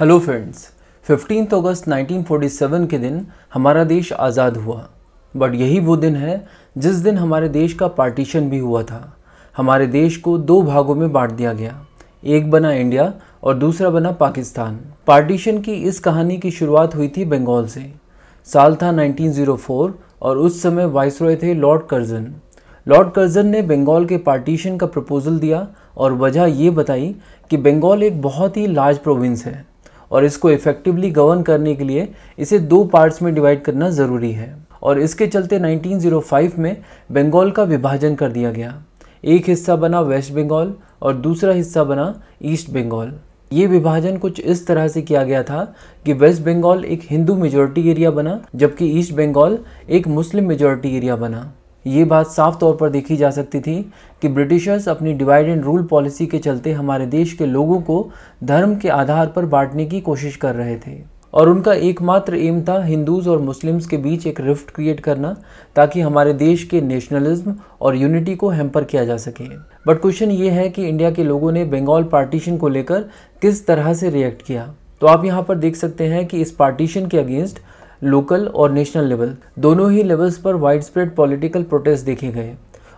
Hello friends 15 अगस्त 1947 के दिन हमारा देश आज़ाद हुआ। बट यही वो दिन है जिस दिन हमारे देश का पार्टीशन भी हुआ था। हमारे देश को दो भागों में बांट दिया गया। एक बना इंडिया और दूसरा बना पाकिस्तान। पार्टीशन की इस कहानी की शुरुआत हुई थी बंगाल से। साल था 1904 और उस समय वाइसरॉय थे लॉर्ड कर्जन लॉर्ड कर्जन ने बंगाल के पार्टीशन का प्रपोजल दिया और वजह ये बताई कि बंगाल एक बहुत ही लार्ज प्रोविंस है। और इसको इफ़ेक्टिवली गवर्न करने के लिए इसे दो पार्ट्स में डिवाइड करना ज़रूरी है। और इसके चलते 1905 में बंगाल का विभाजन कर दिया गया। एक हिस्सा बना वेस्ट बंगाल और दूसरा हिस्सा बना ईस्ट बंगाल ये विभाजन कुछ इस तरह से किया गया था कि वेस्ट बंगाल एक हिंदू मेजोरिटी एरिया बना, जबकि ईस्ट बंगाल एक मुस्लिम मेजोरिटी एरिया बना। ये बात साफ़ तौर पर देखी जा सकती थी कि ब्रिटिशर्स अपनी डिवाइड एंड रूल पॉलिसी के चलते हमारे देश के लोगों को धर्म के आधार पर बांटने की कोशिश कर रहे थे। और उनका एकमात्र एम था हिंदूज और मुस्लिम्स के बीच एक रिफ्ट क्रिएट करना, ताकि हमारे देश के नेशनलिज्म और यूनिटी को हैम्पर किया जा सके। बट क्वेश्चन ये है कि इंडिया के लोगों ने बंगाल पार्टीशन को लेकर किस तरह से रिएक्ट किया? तो आप यहाँ पर देख सकते हैं कि इस पार्टीशन के अगेंस्ट लोकल और नेशनल लेवल, दोनों ही लेवल्स पर वाइड स्प्रेड पॉलिटिकल प्रोटेस्ट देखे गए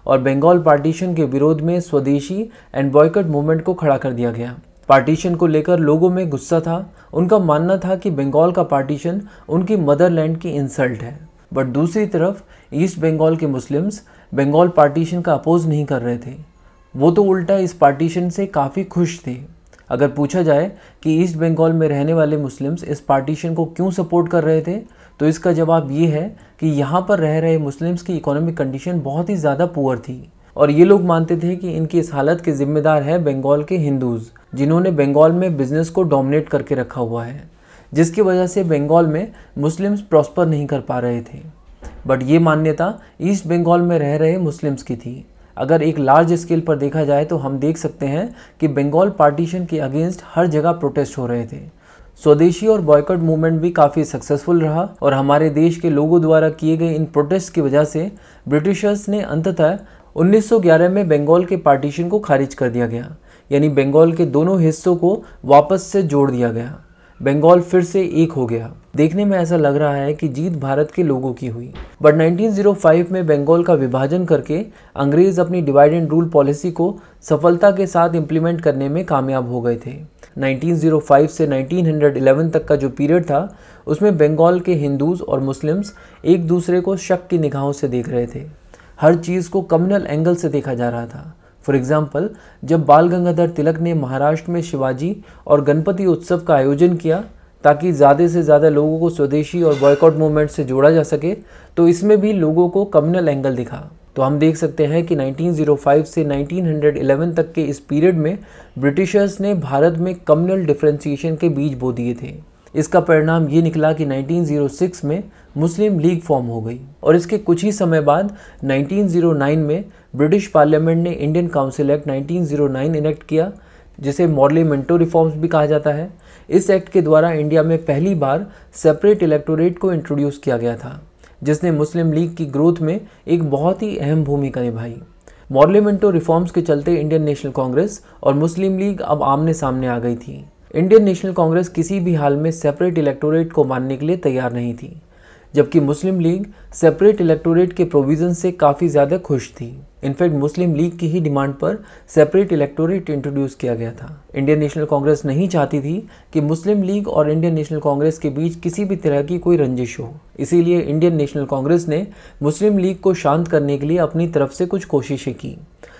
और बंगाल पार्टीशन के विरोध में स्वदेशी एंड बॉयकट मूवमेंट को खड़ा कर दिया गया। पार्टीशन को लेकर लोगों में गुस्सा था। उनका मानना था कि बंगाल का पार्टीशन उनकी मदरलैंड की इंसल्ट है। बट दूसरी तरफ़ ईस्ट बंगाल के मुस्लिम्स बंगाल पार्टीशन का अपोज नहीं कर रहे थे। वो तो उल्टा इस पार्टीशन से काफ़ी खुश थे। अगर पूछा जाए कि ईस्ट बंगाल में रहने वाले मुस्लिम्स इस पार्टीशन को क्यों सपोर्ट कर रहे थे तो इसका जवाब ये है कि यहाँ पर रह रहे मुस्लिम्स की इकोनॉमिक कंडीशन बहुत ही ज़्यादा पुअर थी। और ये लोग मानते थे कि इनकी इस हालत के जिम्मेदार है बंगाल के हिंदूज़, जिन्होंने बंगाल में बिज़नेस को डोमिनेट करके रखा हुआ है, जिसकी वजह से बंगाल में मुस्लिम्स प्रॉस्पर नहीं कर पा रहे थे। बट ये मान्यता ईस्ट बंगाल में रह रहे मुस्लिम्स की थी। अगर एक लार्ज स्केल पर देखा जाए तो हम देख सकते हैं कि बंगाल पार्टीशन के अगेंस्ट हर जगह प्रोटेस्ट हो रहे थे। स्वदेशी और बॉयकट मूवमेंट भी काफ़ी सक्सेसफुल रहा और हमारे देश के लोगों द्वारा किए गए इन प्रोटेस्ट की वजह से ब्रिटिशर्स ने अंततः 1911 में बंगाल के पार्टीशन को खारिज कर दिया गया। यानी बंगाल के दोनों हिस्सों को वापस से जोड़ दिया गया। बंगाल फिर से एक हो गया। देखने में ऐसा लग रहा है कि जीत भारत के लोगों की हुई। बट 1905 में बंगाल का विभाजन करके अंग्रेज़ अपनी डिवाइड एंड रूल पॉलिसी को सफलता के साथ इम्प्लीमेंट करने में कामयाब हो गए थे। 1905 से 1911 तक का जो पीरियड था, उसमें बंगाल के हिंदूज और मुस्लिम्स एक दूसरे को शक की निगाहों से देख रहे थे। हर चीज़ को कम्युनल एंगल से देखा जा रहा था। फॉर एग्ज़ाम्पल जब बाल गंगाधर तिलक ने महाराष्ट्र में शिवाजी और गणपति उत्सव का आयोजन किया, ताकि ज़्यादा से ज़्यादा लोगों को स्वदेशी और बॉयकॉट मूवमेंट से जोड़ा जा सके तो इसमें भी लोगों को कम्युनल एंगल दिखा। तो हम देख सकते हैं कि 1905 से 1911 तक के इस पीरियड में ब्रिटिशर्स ने भारत में कम्युनल डिफ्रेंसिएशन के बीज बो दिए थे। इसका परिणाम ये निकला कि 1906 में मुस्लिम लीग फॉर्म हो गई। और इसके कुछ ही समय बाद 1909 में ब्रिटिश पार्लियामेंट ने इंडियन काउंसिल एक्ट 1909 इनेक्ट किया, जिसे मॉडलीमेंटो रिफॉर्म्स भी कहा जाता है। इस एक्ट के द्वारा इंडिया में पहली बार सेपरेट इलेक्टोरेट को इंट्रोड्यूस किया गया था, जिसने मुस्लिम लीग की ग्रोथ में एक बहुत ही अहम भूमिका निभाई। मॉडलीमेंटो रिफॉर्म्स के चलते इंडियन नेशनल कांग्रेस और मुस्लिम लीग अब आमने सामने आ गई थी। इंडियन नेशनल कांग्रेस किसी भी हाल में सेपरेट इलेक्टोरेट को मानने के लिए तैयार नहीं थी। जबकि मुस्लिम लीग सेपरेट इलेक्टोरेट के प्रोविज़न से काफ़ी ज़्यादा खुश थी। इनफैक्ट मुस्लिम लीग की ही डिमांड पर सेपरेट इलेक्टोरेट इंट्रोड्यूस किया गया था। इंडियन नेशनल कांग्रेस नहीं चाहती थी कि मुस्लिम लीग और इंडियन नेशनल कांग्रेस के बीच किसी भी तरह की कोई रंजिश हो। इसीलिए इंडियन नेशनल कांग्रेस ने मुस्लिम लीग को शांत करने के लिए अपनी तरफ़ से कुछ कोशिशें की।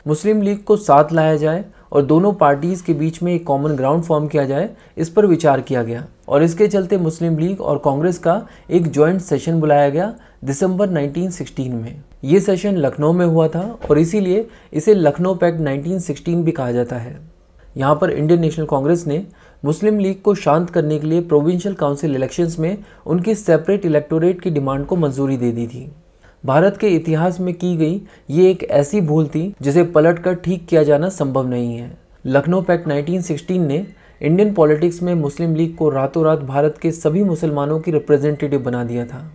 मुस्लिम लीग को साथ लाया जाए और दोनों पार्टीज़ के बीच में एक कॉमन ग्राउंड फॉर्म किया जाए, इस पर विचार किया गया। और इसके चलते मुस्लिम लीग और कांग्रेस का एक जॉइंट सेशन बुलाया गया दिसंबर 1916 में। ये सेशन लखनऊ में हुआ था और इसीलिए इसे लखनऊ पैक्ट 1916 भी कहा जाता है। यहाँ पर इंडियन नेशनल कांग्रेस ने मुस्लिम लीग को शांत करने के लिए प्रोविंशियल काउंसिल इलेक्शंस में उनकी सेपरेट इलेक्टोरेट की डिमांड को मंजूरी दे दी थी। भारत के इतिहास में की गई ये एक ऐसी भूल थी जिसे पलटकर ठीक किया जाना संभव नहीं है। लखनऊ पैक्ट 1916 ने इंडियन पॉलिटिक्स में मुस्लिम लीग को रातों रात भारत के सभी मुसलमानों की रिप्रेजेंटेटिव बना दिया था।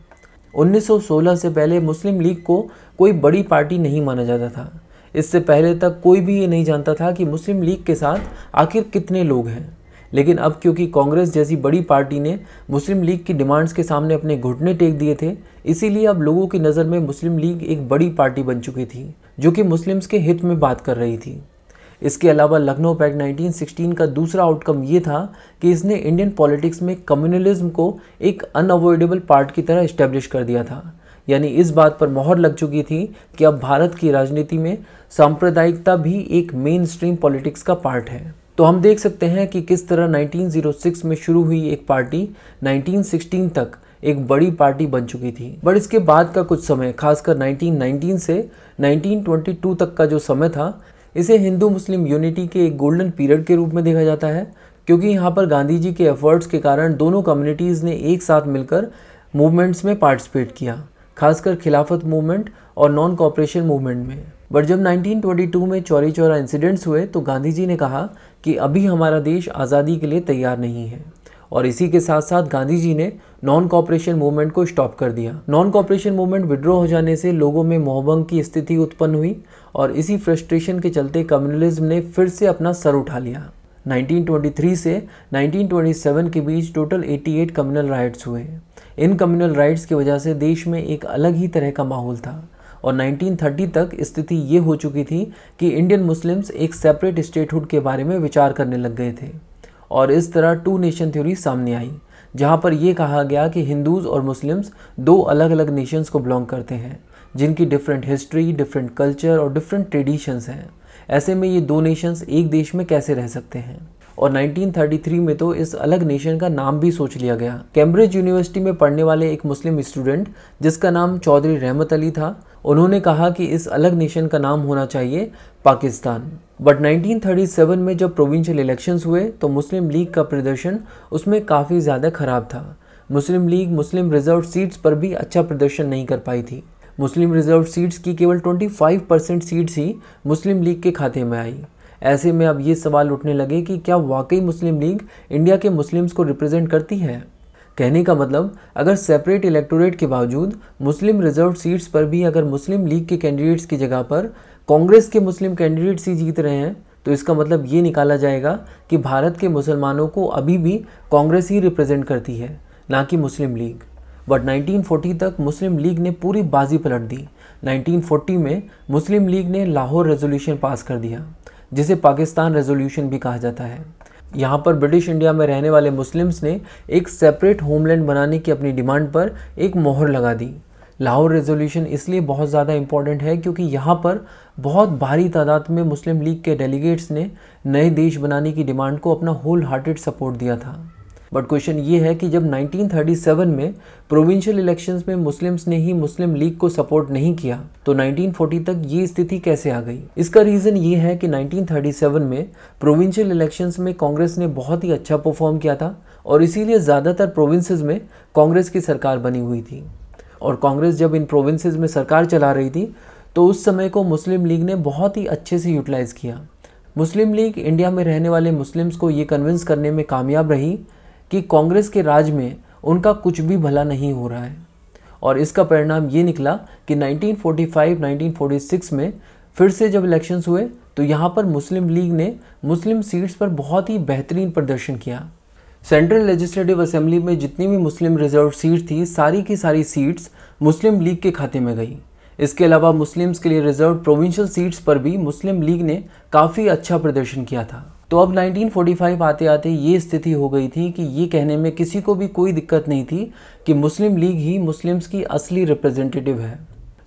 1916 से पहले मुस्लिम लीग को कोई बड़ी पार्टी नहीं माना जाता था। इससे पहले तक कोई भी ये नहीं जानता था कि मुस्लिम लीग के साथ आखिर कितने लोग हैं। लेकिन अब क्योंकि कांग्रेस जैसी बड़ी पार्टी ने मुस्लिम लीग की डिमांड्स के सामने अपने घुटने टेक दिए थे, इसीलिए अब लोगों की नज़र में मुस्लिम लीग एक बड़ी पार्टी बन चुकी थी, जो कि मुस्लिम्स के हित में बात कर रही थी। इसके अलावा लखनऊ पैक्ट 1916 का दूसरा आउटकम ये था कि इसने इंडियन पॉलिटिक्स में कम्युनलिज्म को एक अनअवॉइडेबल पार्ट की तरह इस्टेब्लिश कर दिया था। यानी इस बात पर मोहर लग चुकी थी कि अब भारत की राजनीति में सांप्रदायिकता भी एक मेन स्ट्रीम पॉलिटिक्स का पार्ट है। तो हम देख सकते हैं कि किस तरह 1906 में शुरू हुई एक पार्टी 1916 तक एक बड़ी पार्टी बन चुकी थी। बट इसके बाद का कुछ समय, खासकर 1919 से 1922 तक का जो समय था इसे हिंदू मुस्लिम यूनिटी के एक गोल्डन पीरियड के रूप में देखा जाता है, क्योंकि यहाँ पर गांधी जी के एफर्ट्स के कारण दोनों कम्युनिटीज़ ने एक साथ मिलकर मूवमेंट्स में पार्टिसिपेट किया, खासकर खिलाफत मूवमेंट और नॉन कॉपरेशन मूवमेंट में। बट जब 1922 में चौरी चौरा इंसिडेंट्स हुए तो गांधी जी ने कहा कि अभी हमारा देश आज़ादी के लिए तैयार नहीं है। और इसी के साथ साथ गांधी जी ने नॉन कॉपरेशन मूवमेंट को स्टॉप कर दिया। नॉन कॉपरेशन मूवमेंट विड्रॉ हो जाने से लोगों में मोहबंग की स्थिति उत्पन्न हुई और इसी फ्रस्ट्रेशन के चलते कम्युनलिज्म ने फिर से अपना सर उठा लिया। 1923 से 1927 के बीच टोटल 88 कम्युनल राइट्स हुए। इन कम्युनल राइट्स की वजह से देश में एक अलग ही तरह का माहौल था और 1930 तक स्थिति ये हो चुकी थी कि इंडियन मुस्लिम्स एक सेपरेट स्टेटहुड के बारे में विचार करने लग गए थे। और इस तरह टू नेशन थ्योरी सामने आई, जहाँ पर यह कहा गया कि हिंदूज और मुस्लिम्स दो अलग अलग नेशंस को बिलोंग करते हैं, जिनकी डिफरेंट हिस्ट्री डिफरेंट कल्चर और डिफरेंट ट्रेडिशंस हैं। ऐसे में ये दो नेशंस एक देश में कैसे रह सकते हैं? और 1933 में तो इस अलग नेशन का नाम भी सोच लिया गया। कैम्ब्रिज यूनिवर्सिटी में पढ़ने वाले एक मुस्लिम स्टूडेंट जिसका नाम चौधरी रहमत अली था, उन्होंने कहा कि इस अलग नेशन का नाम होना चाहिए पाकिस्तान। बट 1937 में जब प्रोविंशियल इलेक्शंस हुए तो मुस्लिम लीग का प्रदर्शन उसमें काफ़ी ज़्यादा ख़राब था। Muslim League Muslim reserve seats पर भी अच्छा प्रदर्शन नहीं कर पाई थी। मुस्लिम रिज़र्व सीट्स की केवल 25 परसेंट सीट्स ही मुस्लिम लीग के खाते में आई। ऐसे में अब ये सवाल उठने लगे कि क्या वाकई मुस्लिम लीग इंडिया के मुस्लिम्स को रिप्रेजेंट करती है? कहने का मतलब अगर सेपरेट इलेक्टोरेट के बावजूद मुस्लिम रिज़र्व सीट्स पर भी अगर मुस्लिम लीग के कैंडिडेट्स की जगह पर कांग्रेस के मुस्लिम कैंडिडेट्स ही जीत रहे हैं तो इसका मतलब ये निकाला जाएगा कि भारत के मुसलमानों को अभी भी कांग्रेस ही रिप्रेजेंट करती है, ना कि मुस्लिम लीग। बट 1940 तक मुस्लिम लीग ने पूरी बाजी पलट दी। 1940 में मुस्लिम लीग ने लाहौर रेजोल्यूशन पास कर दिया। जिसे पाकिस्तान रेजोल्यूशन भी कहा जाता है। यहाँ पर ब्रिटिश इंडिया में रहने वाले मुस्लिम्स ने एक सेपरेट होमलैंड बनाने की अपनी डिमांड पर एक मोहर लगा दी। लाहौर रेजोल्यूशन इसलिए बहुत ज़्यादा इंपॉर्टेंट है क्योंकि यहाँ पर बहुत भारी तादाद में मुस्लिम लीग के डेलीगेट्स ने नए देश बनाने की डिमांड को अपना होल हार्टेड सपोर्ट दिया था। बट क्वेश्चन ये है कि जब 1937 में प्रोविंशियल इलेक्शंस में मुस्लिम्स ने ही मुस्लिम लीग को सपोर्ट नहीं किया तो 1940 तक ये स्थिति कैसे आ गई? इसका रीज़न ये है कि 1937 में प्रोविंशियल इलेक्शंस में कांग्रेस ने बहुत ही अच्छा परफॉर्म किया था और इसीलिए ज़्यादातर प्रोविंसेस में कांग्रेस की सरकार बनी हुई थी। और कांग्रेस जब इन प्रोविंसेस में सरकार चला रही थी तो उस समय को मुस्लिम लीग ने बहुत ही अच्छे से यूटिलाइज़ किया। मुस्लिम लीग इंडिया में रहने वाले मुस्लिम्स को ये कन्विंस करने में कामयाब रही कि कांग्रेस के राज में उनका कुछ भी भला नहीं हो रहा है। और इसका परिणाम ये निकला कि 1945-1946 में फिर से जब इलेक्शंस हुए तो यहाँ पर मुस्लिम लीग ने मुस्लिम सीट्स पर बहुत ही बेहतरीन प्रदर्शन किया। सेंट्रल लेजिस्लेटिव असेंबली में जितनी भी मुस्लिम रिज़र्व सीट थी, सारी की सारी सीट्स मुस्लिम लीग के खाते में गई। इसके अलावा मुस्लिम्स के लिए रिज़र्व प्रोविंशियल सीट्स पर भी मुस्लिम लीग ने काफ़ी अच्छा प्रदर्शन किया था। तो अब 1945 आते आते ये स्थिति हो गई थी कि ये कहने में किसी को भी कोई दिक्कत नहीं थी कि मुस्लिम लीग ही मुस्लिम्स की असली रिप्रेजेंटेटिव है।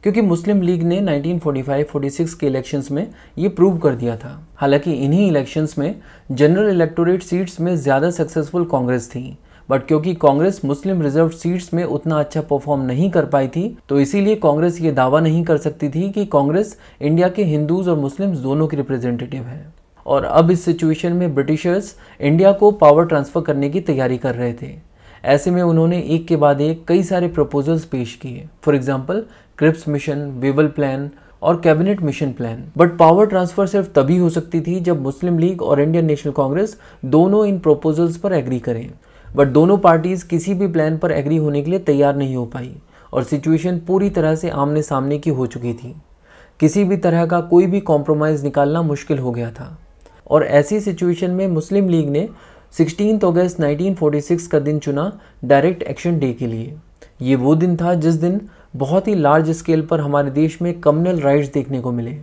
क्योंकि मुस्लिम लीग ने 1945-46 के इलेक्शंस में ये प्रूव कर दिया था। हालाँकि इन्हीं इलेक्शंस में जनरल इलेक्टोरेट सीट्स में ज़्यादा सक्सेसफुल कांग्रेस थी। बट क्योंकि कांग्रेस मुस्लिम रिज़र्व सीट्स में उतना अच्छा परफॉर्म नहीं कर पाई थी तो इसीलिए कांग्रेस ये दावा नहीं कर सकती थी कि कांग्रेस इंडिया के हिंदूज और मुस्लिम्स दोनों की रिप्रेजेंटेटिव है। और अब इस सिचुएशन में ब्रिटिशर्स इंडिया को पावर ट्रांसफ़र करने की तैयारी कर रहे थे। ऐसे में उन्होंने एक के बाद एक कई सारे प्रपोजल्स पेश किए। For example Cripps mission Wavell plan और cabinet mission plan but power transfer सिर्फ़ तभी हो सकती थी जब मुस्लिम लीग और इंडियन नेशनल कांग्रेस दोनों इन प्रपोजल्स पर एग्री करें। बट दोनों पार्टीज़ किसी भी प्लान पर एग्री होने के लिए तैयार नहीं हो पाई और सिचुएशन पूरी तरह से आमने सामने की हो चुकी थी। किसी भी तरह का कोई भी कॉम्प्रोमाइज़ निकालना मुश्किल हो गया था। और ऐसी सिचुएशन में मुस्लिम लीग ने 16 अगस्त 1946 का दिन चुना डायरेक्ट एक्शन डे के लिए। ये वो दिन था जिस दिन बहुत ही लार्ज स्केल पर हमारे देश में कम्युनल राइट्स देखने को मिले।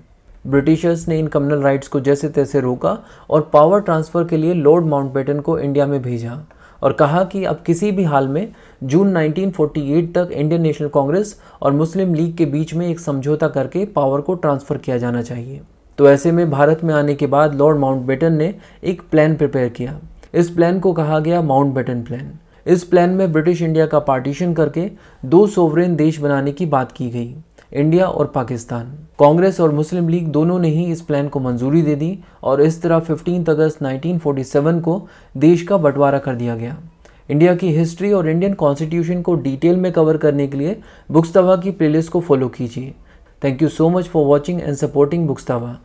ब्रिटिशर्स ने इन कम्युनल राइट्स को जैसे तैसे रोका और पावर ट्रांसफ़र के लिए लॉर्ड माउंटबेटन को इंडिया में भेजा और कहा कि अब किसी भी हाल में जून 1948 तक इंडियन नेशनल कांग्रेस और मुस्लिम लीग के बीच में एक समझौता करके पावर को ट्रांसफ़र किया जाना चाहिए। तो ऐसे में भारत में आने के बाद लॉर्ड माउंटबेटन ने एक प्लान प्रिपेयर किया। इस प्लान को कहा गया माउंटबेटन प्लान। इस प्लान में ब्रिटिश इंडिया का पार्टीशन करके दो सोवरेन देश बनाने की बात की गई, इंडिया और पाकिस्तान। कांग्रेस और मुस्लिम लीग दोनों ने ही इस प्लान को मंजूरी दे दी और इस तरह 15 अगस्त 1947 को देश का बंटवारा कर दिया गया। इंडिया की हिस्ट्री और इंडियन कॉन्स्टिट्यूशन को डिटेल में कवर करने के लिए बुक्स तवा की प्लेलिस्ट को फॉलो कीजिए। Thank you so much for watching and supporting books Tawa